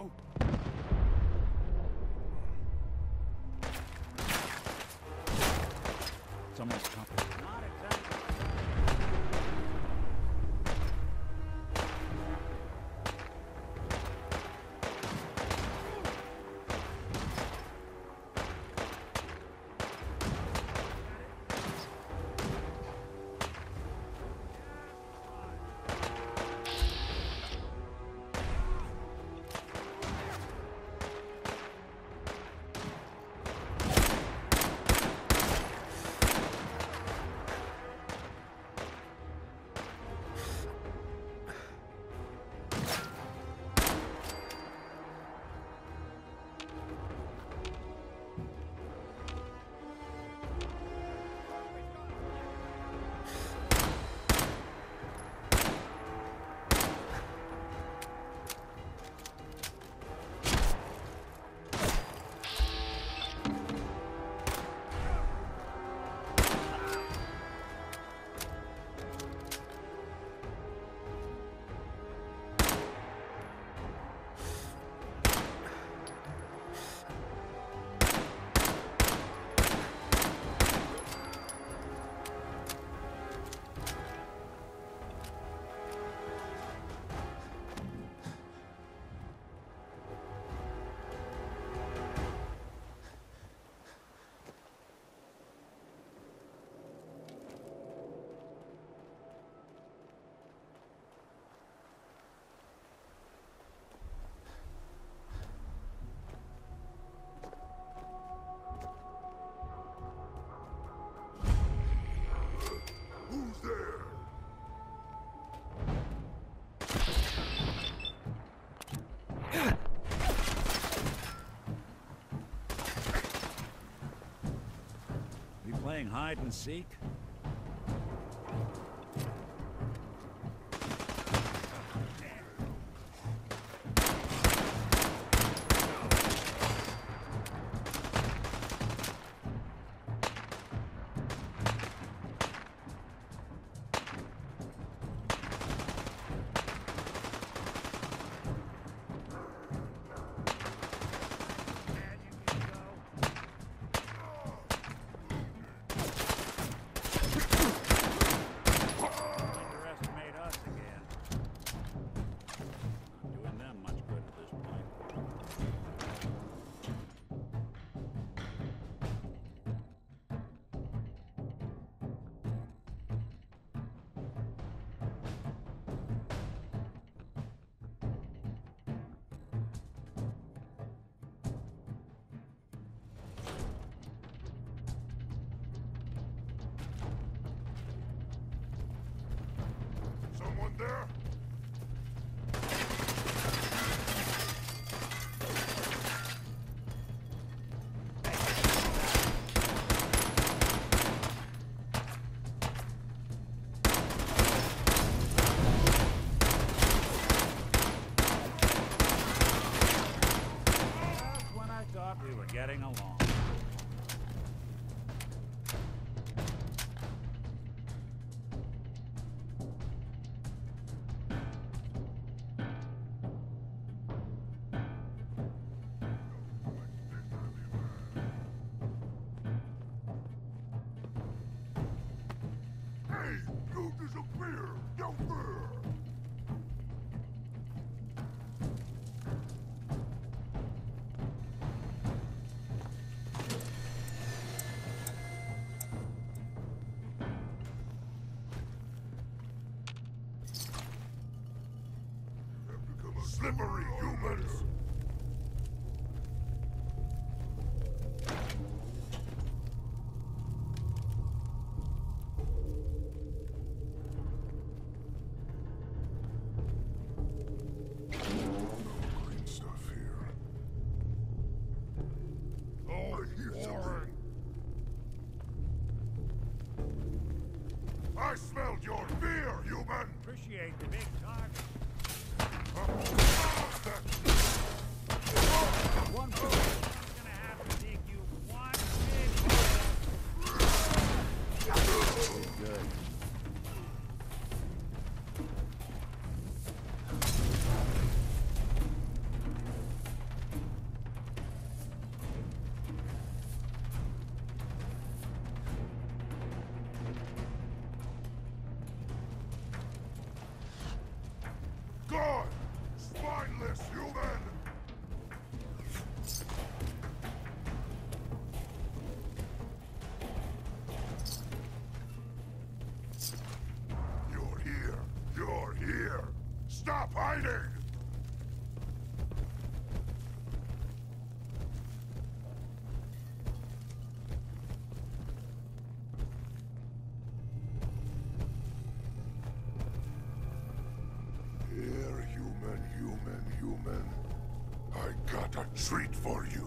Oh. Someone's hide and seek? There? Slippery humans! Stop hiding! Here, human, human, human. I got a treat for you.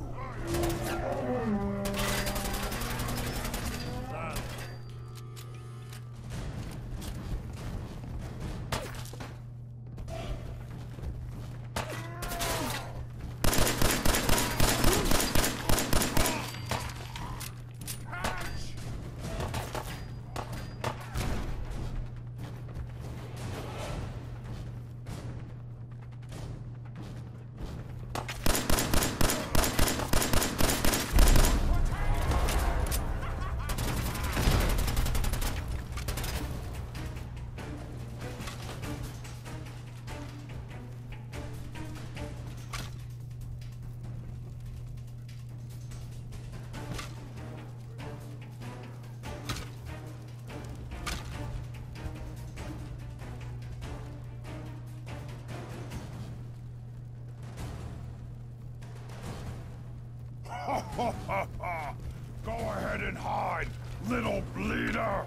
Go ahead and hide, little bleeder!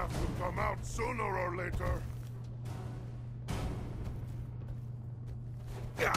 Have to come out sooner or later. Yeah.